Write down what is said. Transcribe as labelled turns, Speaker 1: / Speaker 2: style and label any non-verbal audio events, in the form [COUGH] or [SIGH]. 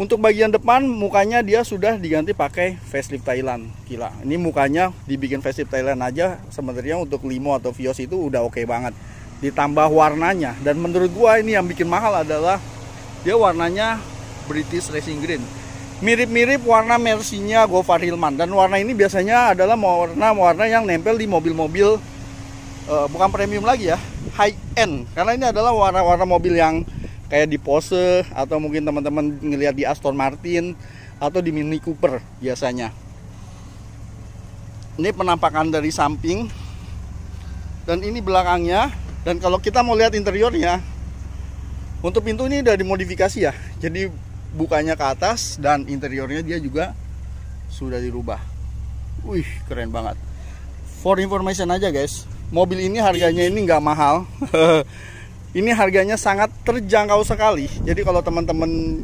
Speaker 1: untuk bagian depan mukanya dia sudah diganti pakai facelift Thailand. Gila. Ini mukanya dibikin facelift Thailand aja sebenarnya untuk Limo atau Vios itu udah oke okay banget. Ditambah warnanya dan menurut gua ini yang bikin mahal adalah dia warnanya British Racing Green. Mirip-mirip warna Mercy-nya Gofar Hilman dan warna ini biasanya adalah warna-warna yang nempel di mobil-mobil uh, bukan premium lagi ya, high end. Karena ini adalah warna-warna mobil yang kayak di Porsche atau mungkin teman-teman ngelihat di Aston Martin atau di Mini Cooper biasanya. Ini penampakan dari samping dan ini belakangnya dan kalau kita mau lihat interiornya untuk pintu ini udah dimodifikasi ya. Jadi bukanya ke atas dan interiornya dia juga sudah dirubah. Wih, keren banget. For information aja guys, mobil ini harganya ini nggak mahal. [LAUGHS] ini harganya sangat terjangkau sekali. Jadi kalau teman-teman